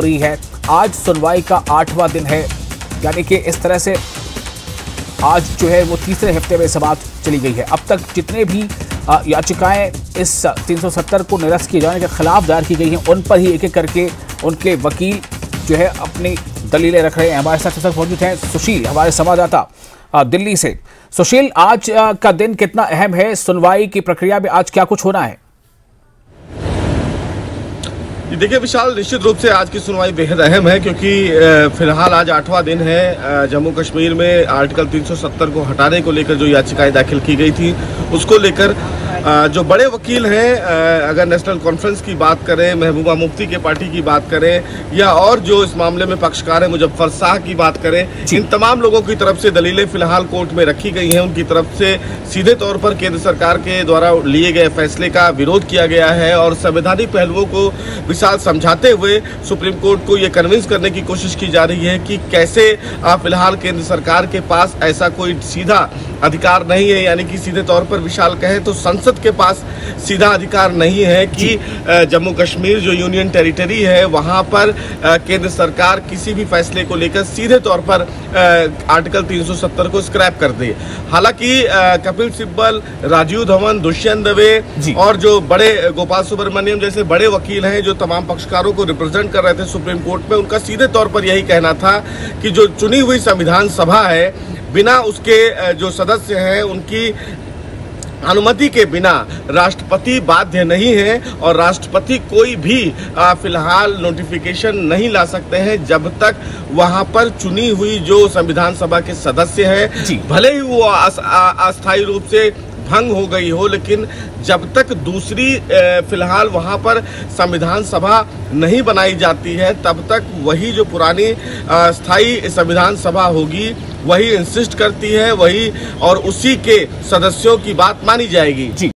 रही है। आज सुनवाई का आठवां दिन है। यानी कि इस तरह से आज जो है वो तीसरे हफ़्ते में समाप्त चली गई है। अब तक जितने भी याचिकाएँ इस 370 को निरस्त किए जाने के खिलाफ दायर की गई हैं, उन पर ही एक एक करके उनके वकील जो है अपनी दलीलें रख रहे हैं। हमारे साथ वक्त मौजूद हैं सुशील, हमारे संवाददाता दिल्ली से। सुशील, आज का दिन कितना अहम है? सुनवाई की प्रक्रिया में आज क्या कुछ होना है? देखिए, विशाल, निश्चित रूप से आज की सुनवाई बेहद अहम है क्योंकि फ़िलहाल आज आठवां दिन है जम्मू कश्मीर में आर्टिकल 370 को हटाने को लेकर जो याचिकाएँ दाखिल की गई थी, उसको लेकर जो बड़े वकील हैं अगर नेशनल कॉन्फ्रेंस की बात करें महबूबा मुफ्ती के पार्टी की बात करें या और जो इस मामले में पक्षकार हैं मुजफ्फर शाह की बात करें इन तमाम लोगों की तरफ़ से दलीलें फ़िलहाल कोर्ट में रखी गई हैं। उनकी तरफ़ से सीधे तौर पर केंद्र सरकार के द्वारा लिए गए फैसले का विरोध किया गया है और संवैधानिक पहलुओं को विशाल समझाते हुए सुप्रीम कोर्ट को ये कन्विंस करने की कोशिश की जा रही है कि कैसे फ़िलहाल केंद्र सरकार के पास ऐसा कोई सीधा अधिकार नहीं है यानी कि सीधे तौर पर विशाल कहें तो संसद के पास सीधा अधिकार नहीं है कि जम्मू कश्मीर जो यूनियन टेरिटरी है वहाँ पर केंद्र सरकार किसी भी फैसले को लेकर सीधे तौर पर आर्टिकल 370 को स्क्रैप कर दे। हालाँकि कपिल सिब्बल राजीव धवन दुष्यंत दवे और जो बड़े गोपाल सुब्रमण्यम जैसे बड़े वकील हैं जो तमाम पक्षकारों को रिप्रेजेंट कर रहे थे सुप्रीम कोर्ट में उनका सीधे तौर पर यही कहना था कि जो चुनी हुई संविधान सभा है बिना उसके जो सदस्य हैं उनकी अनुमति के बिना राष्ट्रपति बाध्य नहीं है और राष्ट्रपति कोई भी फ़िलहाल नोटिफिकेशन नहीं ला सकते हैं जब तक वहाँ पर चुनी हुई जो संविधान सभा के सदस्य हैं भले ही वो अस्थाई अस्थायी रूप से भंग हो गई हो, लेकिन जब तक दूसरी फ़िलहाल वहाँ पर संविधान सभा नहीं बनाई जाती है, तब तक वही जो पुरानी स्थायी संविधान सभा होगी, वही इंसिस्ट करती है, वही और उसी के सदस्यों की बात मानी जाएगी। जी।